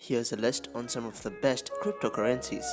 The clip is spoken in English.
Here's a list on some of the best cryptocurrencies.